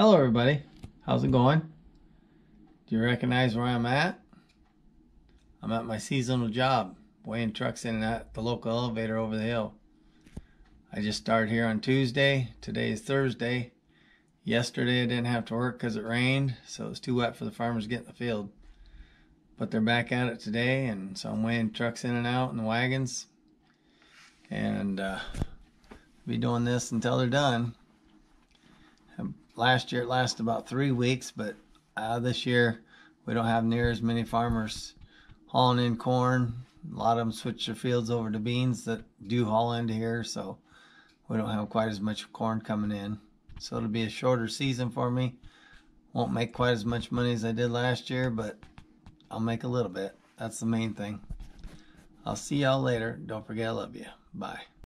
Hello, everybody. How's it going? Do you recognize where I'm at? I'm at my seasonal job, weighing trucks in and out the local elevator over the hill. I just started here on Tuesday. Today is Thursday. Yesterday I didn't have to work because it rained, so it was too wet for the farmers to get in the field. But they're back at it today, and so I'm weighing trucks in and out in the wagons. And uh, be doing this until they're done last year it lasted about three weeks, but uh, this year we don't have near as many farmers hauling in corn. A lot of them switch their fields over to beans that do haul into here, so we don't have quite as much corn coming in. So it'll be a shorter season for me. Won't make quite as much money as I did last year, but I'll make a little bit. That's the main thing. I'll see y'all later. Don't forget I love you. Bye.